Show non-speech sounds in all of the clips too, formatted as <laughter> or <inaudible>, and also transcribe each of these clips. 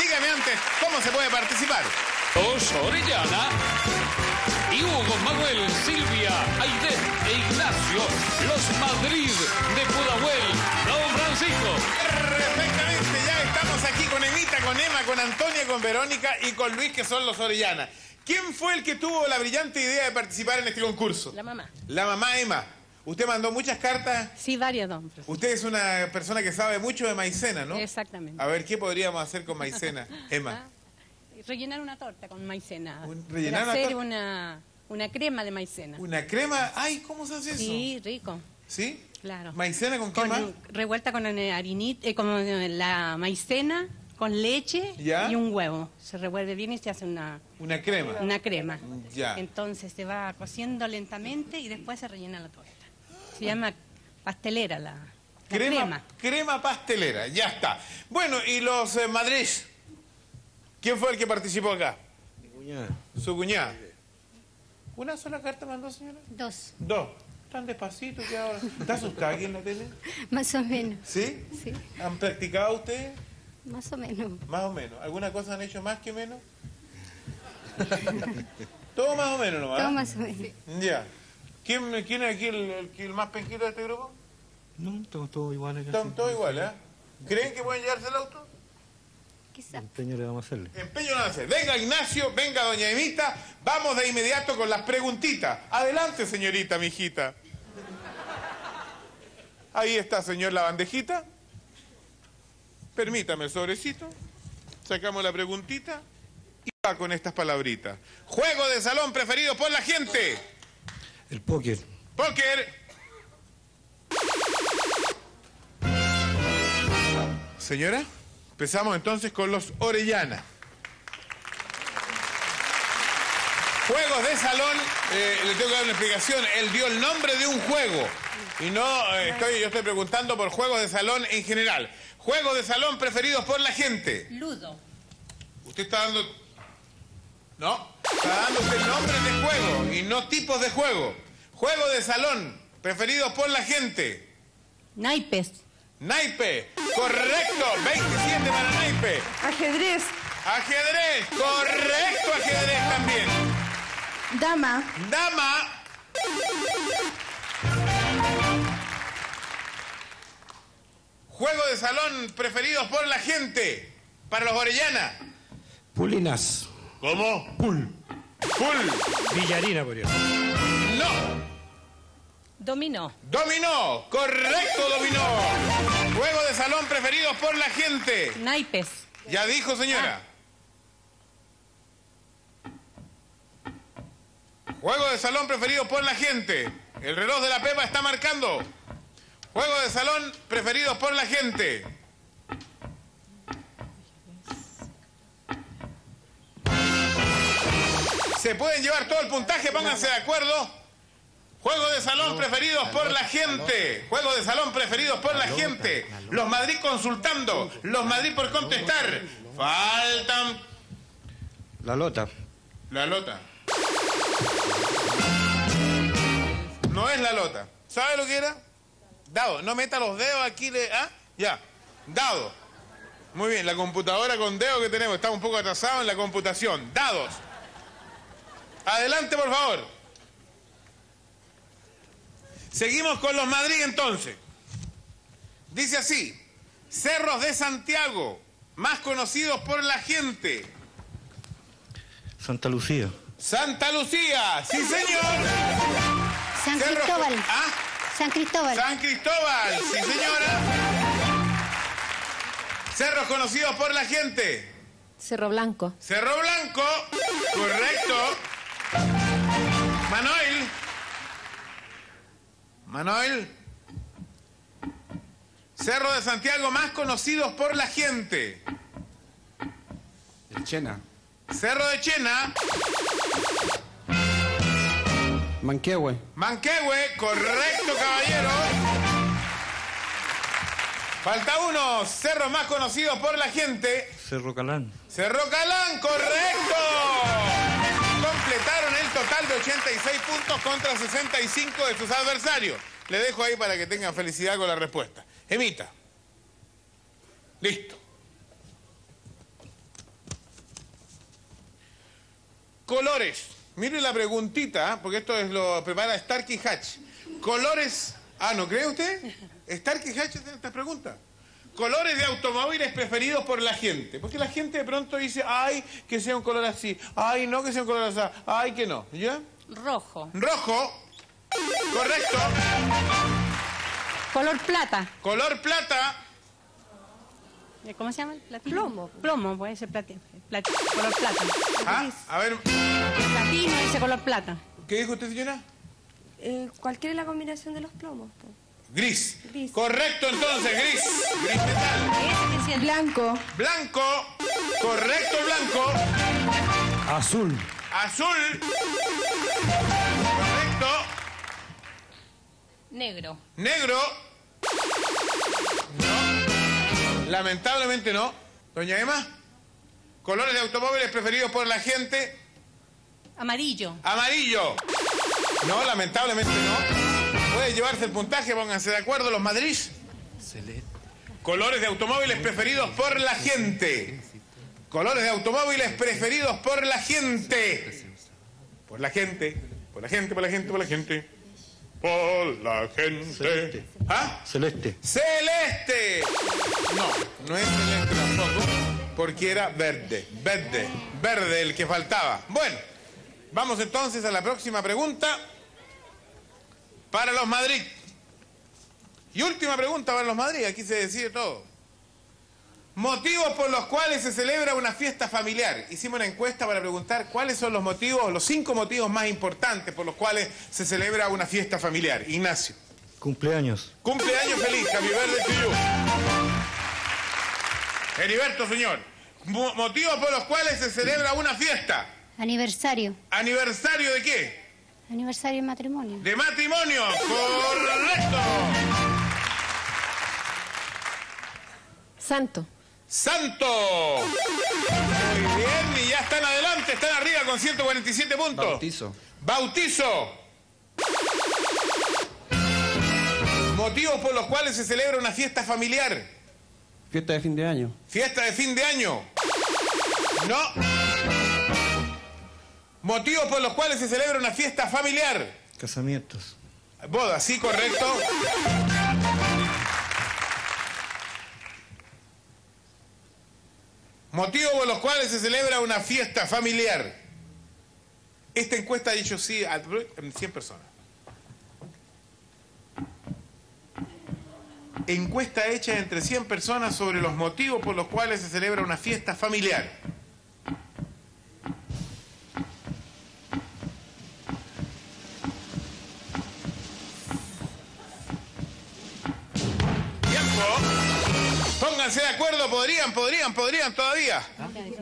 dígame antes cómo se puede participar. Los Orellana y Hugo, Manuel, Silvia, Aide e Ignacio, los Madrid de Pudahuel, Don Francisco. Perfectamente, ya estamos aquí con Emita, con Emma, con Antonia, con Verónica y con Luis, que son los Orellana. ¿Quién fue el que tuvo la brillante idea de participar en este concurso? La mamá. La mamá Emma. ¿Usted mandó muchas cartas? Sí, varias, don. profesor. Usted es una persona que sabe mucho de maicena, ¿no? Exactamente. A ver, ¿qué podríamos hacer con maicena, <laughs> Emma? Ah, rellenar una torta con maicena. Un- rellenar una hacer una, una crema de maicena. ¿Una crema? Ay, ¿cómo se hace eso? Sí, rico. ¿Sí? Claro. ¿Maicena con qué Con- más? revuelta con harinita, eh, con eh, la maicena, con leche ¿Ya? y un huevo. Se revuelve bien y se hace una, Una crema. una crema. Ya. Entonces se va cociendo lentamente y después se rellena la torta. Se llama pastelera la, la Crema, crema. crema pastelera, ya está. Bueno, y los eh, Madrid, ¿quién fue el que participó acá? Mi cuñada. Su cuñada. ¿Una sola carta mandó, señora? Dos, Dos. Tan despacito que ahora. ¿Está asustada aquí en la tele? <laughs> más o menos. ¿Sí? Sí, ¿Han practicado ustedes? más o menos. Más o menos. ¿Alguna cosa han hecho más que menos? <laughs> Todo más o menos nomás. Todo más o menos. Ya. ¿Quién, quién es aquí el, el- el más penquito de este grupo? No, estamos todos iguales. casi. Están todos iguales, ¿eh? ¿Creen que pueden llevarse el auto? Quizá. Empeño le vamos a hacerle. Empeño no hace. Venga Ignacio, venga doña Emita, vamos de inmediato con las preguntitas. Adelante, señorita, mi hijita. Ahí está, señor, la bandejita. Permítame el sobrecito. Sacamos la preguntita y va con estas palabritas. Juego de salón preferido por la gente. El póker. Póker. Señora, empezamos entonces con los Orellana. Juegos de salón, eh, le tengo que dar una explicación. Él dio el nombre de un juego. Y no eh, estoy, yo estoy preguntando por juegos de salón en general. Juegos de salón preferidos por la gente. Ludo. Usted está dando. No, está dando usted nombres de juego y no tipos de juego. Juego de salón, preferidos por la gente. Naipes. Naipe, correcto, 27 para naipe. Ajedrez, Ajedrez, correcto, ajedrez también. dama, Dama. Juego de salón preferidos por la gente. Para los Orellana. Pulinas. ¿Cómo? Pul. Pul. Villarina, por ejemplo. No. Dominó. Dominó, correcto dominó. Juego de salón preferidos por la gente. Naipes. Ya dijo señora. Juego de salón preferido por la gente. El reloj de la Pepa está marcando. Juego de salón preferidos por la gente. Se pueden llevar todo el puntaje, pónganse de acuerdo. Juego de salón preferidos por la gente. Juego de salón preferidos por la gente. Los Madrid consultando. Los Madrid por contestar. Faltan. La lota. La lota. No es la lota. ¿Sabe lo que era? Dado. No meta los dedos aquí. Le... ¿Ah? Ya. Dado. Muy bien. La computadora con dedos que tenemos. Estamos un poco atrasados en la computación. Dados. Adelante, por favor. Seguimos con los Madrid entonces. Dice así. Cerros de Santiago. Más conocidos por la gente. Santa Lucía. Santa Lucía, sí señor. San Cerro- Cristóbal. Ah, San Cristóbal. San Cristóbal, sí señora. Cerros conocidos por la gente. Cerro Blanco, Cerro Blanco, correcto. Manuel. Manuel. Cerro de Santiago más conocidos por la gente. El Chena. Cerro de Chena, Manquehue. Manquehue, correcto, caballero. Falta uno, cerros más conocidos por la gente. Cerro Calán. Cerro Calán, correcto total de 86 puntos contra 65 de sus adversarios. Le dejo ahí para que tengan felicidad con la respuesta. Emita. Listo. Colores. Mire la preguntita, ¿ah? porque esto es lo prepara Starkey Hatch. Colores. Ah, ¿no cree usted? Starkey Hatch tiene esta pregunta. Colores de automóviles preferidos por la gente. Porque la gente de pronto dice, ay, que sea un color así. Ay, no, que sea un color así. Ay, que no. ¿Ya? Rojo. Rojo. Correcto. Color plata. Color plata. ¿Cómo se llama el platino? Plomo. Plomo, puede ser platino. color plata. Ah, a ver, Platino ese color plata. ¿qué dijo usted, señora? Eh, cualquiera la combinación de los plomos. po. Gris. Gris. Correcto entonces, gris. Gris metal. Blanco. Blanco. Correcto, blanco. Azul. Azul. Correcto. negro. Negro. No. Lamentablemente no. Doña Emma. Colores de automóviles preferidos por la gente. Amarillo. Amarillo. No, lamentablemente no. Llevarse el puntaje, pónganse de acuerdo los Madrid. Colores de automóviles preferidos por la gente. Colores de automóviles preferidos por la gente. Por la gente. Por la gente, por la gente, por la gente. Por la gente. Celeste. ¿Ah? Celeste. Celeste. No, no es celeste tampoco, porque era verde, verde, verde el que faltaba. Bueno, vamos entonces a la próxima pregunta para los Madrid. Y última pregunta para los Madrid, aquí se decide todo. Motivos por los cuales se celebra una fiesta familiar. Hicimos una encuesta para preguntar cuáles son los motivos, los cinco motivos más importantes por los cuales se celebra una fiesta familiar. Ignacio. Cumpleaños. Cumpleaños feliz, birthday to you. Heriberto, señor. Mo- motivos por los cuales se celebra una fiesta. Aniversario. ¿Aniversario de qué? Aniversario de matrimonio. De matrimonio. Correcto. Santo. Santo. Muy bien, y ya están adelante, están arriba con 147 puntos. Bautizo. Bautizo. Motivos por los cuales se celebra una fiesta familiar. Fiesta de fin de año. Fiesta de fin de año. No. Motivos por los cuales se celebra una fiesta familiar. Casamientos. Boda, sí, correcto. Motivos por los cuales se celebra una fiesta familiar. Esta encuesta ha dicho sí a 100 personas. Encuesta hecha entre 100 personas sobre los motivos por los cuales se celebra una fiesta familiar. Podrían, todavía.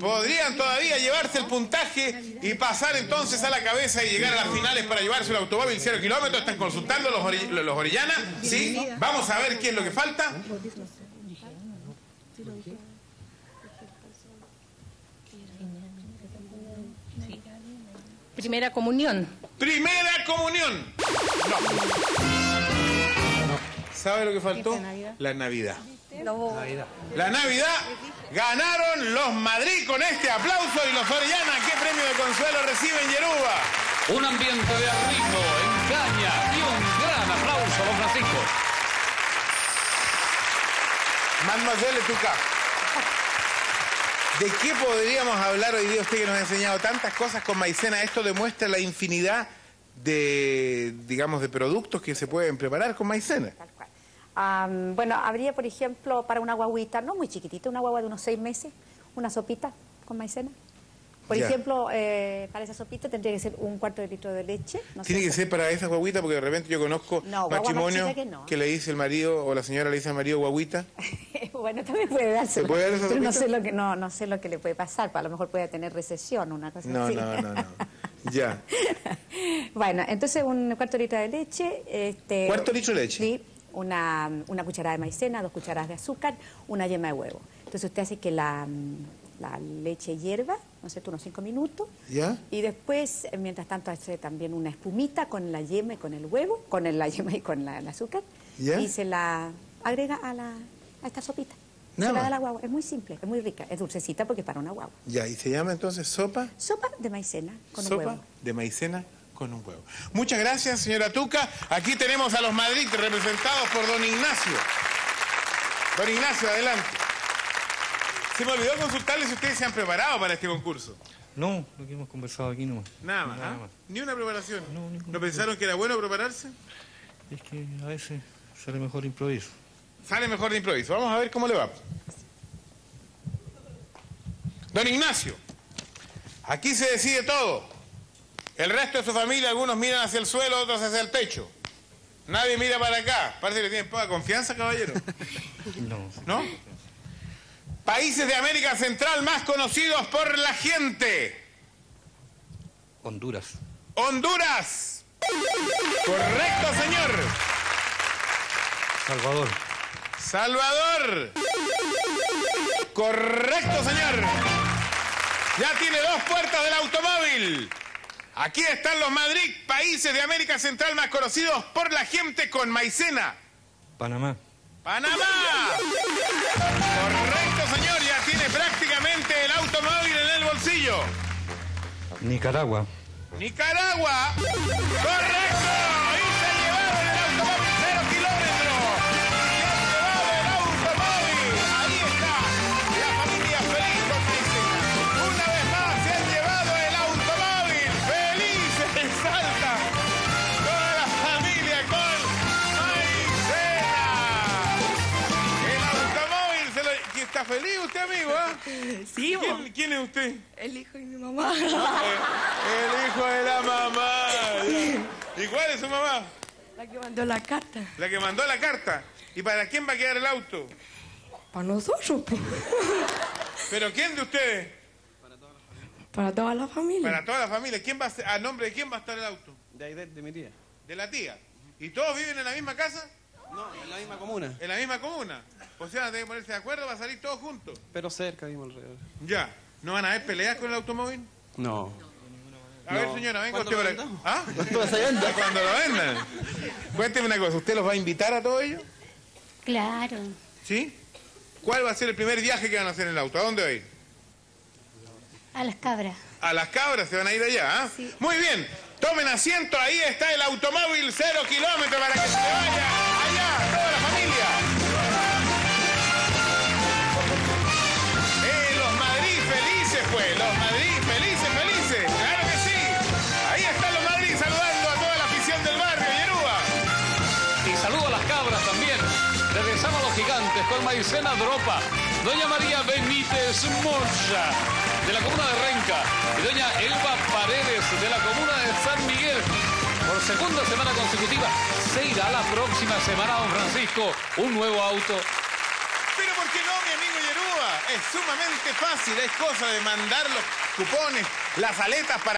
Podrían todavía llevarse el puntaje y pasar entonces a la cabeza y llegar a las finales para llevarse el automóvil 0 kilómetros. Están consultando los, ori- los Orellana. Sí, vamos a ver qué es lo que falta. Primera comunión. Primera comunión. No. ¿Sabe lo que faltó? La Navidad. La Navidad ganaron los Madrid con este aplauso y los Orellana. ¿Qué premio de consuelo reciben Yeruba? Un ambiente de arribo, engaña y un gran aplauso, don Francisco. Mademoiselle Tuca. ¿De qué podríamos hablar hoy día usted que nos ha enseñado tantas cosas con maicena? Esto demuestra la infinidad de, digamos, de productos que se pueden preparar con maicena. Am, bueno, habría, por ejemplo, para una guaguita, no muy chiquitita, una guagua de unos seis meses, una sopita con maicena. Por Ya. ejemplo, eh, para esa sopita tendría que ser un cuarto de litro de leche. no Tiene sé, que ser para esa guaguita porque de repente yo conozco No, guagua más matrimonio chica que le dice el marido o la señora le dice al marido guaguita. <laughs> bueno, también puede darse. ¿Se puede dar esa Pero no sé, lo que, no, no sé lo que le puede pasar, pues a lo mejor puede tener recesión, una cosa No, así. no, no, no. Ya. <laughs> bueno, entonces un cuarto de litro de leche. Este, ¿Cuarto litro de leche? Sí, una, una cucharada de maicena, dos cucharadas de azúcar, una yema de huevo. Entonces usted hace que la, la leche hierva, no sé, tú, unos cinco minutos. ¿Ya? Y después, eh, mientras tanto, hace también una espumita con la yema y con el huevo, con el- la yema y con la- el azúcar. ¿Ya? Y se la agrega a, la, a esta sopita. se la da la guagua. Es muy simple, es muy rica, es dulcecita porque es para una guagua. Ya, y se llama entonces sopa, Sopa de maicena con un sopa huevo. de maicena con un huevo. Muchas gracias, señora Tuca. Aquí tenemos a los Madrid representados por don Ignacio. Don Ignacio, adelante. Se me olvidó consultarles si ustedes se han preparado para este concurso. No, lo que hemos conversado aquí no. Nada más, Nada ¿ah? más. Ni una preparación. No, ¿No pensaron que era bueno prepararse? Es que a veces sale mejor improviso. Sale mejor de improviso. Vamos a ver cómo le va. Don Ignacio, aquí se decide todo. El resto de su familia, algunos miran hacia el suelo, otros hacia el techo. Nadie mira para acá. Parece que tienen poca confianza, caballero. <laughs> No. ¿No? Países de América Central más conocidos por la gente. Honduras. Honduras. Correcto, señor. Salvador. Salvador. Correcto, señor. Ya tiene dos puertas del automóvil. Aquí están los Madrid, países de América Central más conocidos por la gente con maicena. Panamá. Panamá. Correcto, señor. Ya tiene prácticamente el automóvil en el bolsillo. Nicaragua. Nicaragua. Correcto. ¿Está feliz usted, amigo? ah? Sí. ¿Quién, quién es usted? El hijo de mi mamá. El hijo de la mamá. ¿Y cuál es su mamá? La que mandó la carta. La que mandó la carta. ¿Y para quién va a quedar el auto? Para nosotros, pues. ¿Pero quién de ustedes? Para toda la familia. Para toda la familia. ¿Quién va a, ser- ¿A nombre de quién va a estar el auto? De ahí de, de mi tía. De la tía. ¿Y todos viven en la misma casa? No, en la misma comuna. ¿En la misma comuna? O sea, deben ponerse de acuerdo, va a salir todos juntos. Pero cerca, vimos alrededor. Ya. ¿No van a haber peleas con el automóvil? No. A ver, No. señora, venga ¿Cuándo usted lo por acá. vendamos? ¿Ah? <laughs> <laughs> Cuando lo vendan. Cuénteme una cosa, ¿usted los va a invitar a todos ellos? Claro. ¿Sí? ¿Cuál va a ser el primer viaje que van a hacer en el auto? ¿A dónde va a ir? A las cabras. A las cabras se van a ir allá, ¿ah? Muy bien. Tomen asiento, ahí está el automóvil cero kilómetros para que se vaya Y saludo a las cabras también. Regresamos a los gigantes con Maicena Dropa, Doña María Benítez Mocha, de la comuna de Renca, y Doña Elba Paredes, de la comuna de San Miguel. Por segunda semana consecutiva, se irá la próxima semana, don Francisco, un nuevo auto. Pero ¿por qué no, mi amigo Yerúa? Es sumamente fácil, es cosa de mandar los cupones, las aletas para...